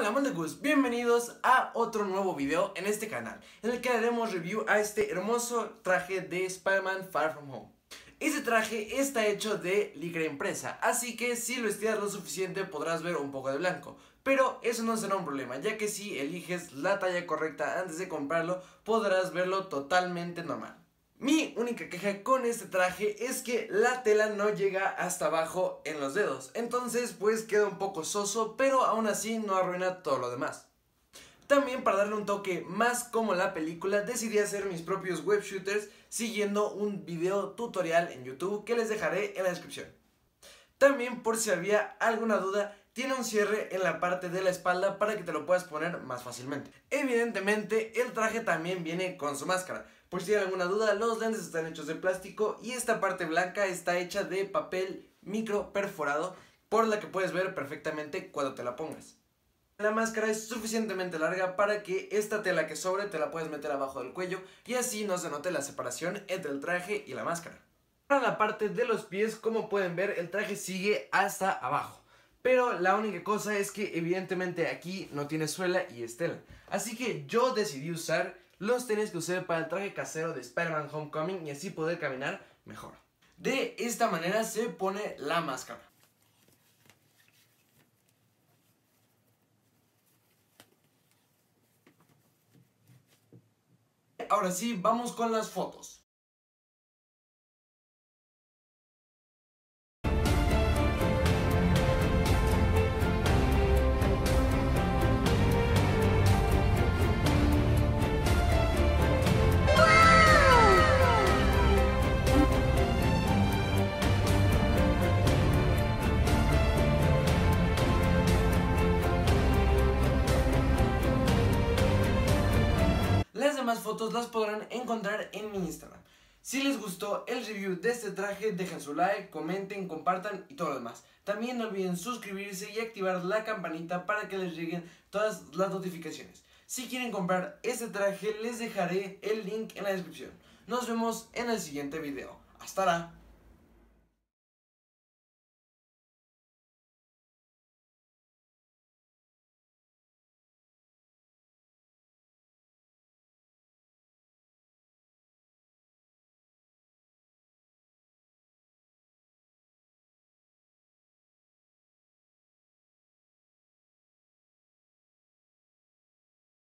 Hola Mondegus, bienvenidos a otro nuevo video en este canal En el que haremos review a este hermoso traje de Spider-Man Far From Home. Este traje está hecho de licra impresa, así que si lo estiras lo suficiente podrás ver un poco de blanco. Pero eso no será un problema, ya que si eliges la talla correcta antes de comprarlo, podrás verlo totalmente normal. Mi única queja con este traje es que la tela no llega hasta abajo en los dedos, entonces pues queda un poco soso, pero aún así no arruina todo lo demás. También para darle un toque más como la película decidí hacer mis propios web shooters siguiendo un video tutorial en YouTube que les dejaré en la descripción. También por si había alguna duda, tiene un cierre en la parte de la espalda para que te lo puedas poner más fácilmente. Evidentemente el traje también viene con su máscara, por si hay alguna duda, los lentes están hechos de plástico y esta parte blanca está hecha de papel micro perforado por la que puedes ver perfectamente cuando te la pongas. La máscara es suficientemente larga para que esta tela que sobre te la puedes meter abajo del cuello y así no se note la separación entre el traje y la máscara. Para la parte de los pies, como pueden ver, el traje sigue hasta abajo. Pero la única cosa es que evidentemente aquí no tiene suela y estela. Así que yo decidí usar los tenis que usé para el traje casero de Spider-Man Homecoming y así poder caminar mejor. De esta manera se pone la máscara. Ahora sí, vamos con las fotos. Más fotos las podrán encontrar en mi Instagram. Si les gustó el review de este traje, dejen su like, comenten, compartan y todo lo demás. También no olviden suscribirse y activar la campanita para que les lleguen todas las notificaciones. Si quieren comprar este traje, les dejaré el link en la descripción. Nos vemos en el siguiente video. Hasta ahora.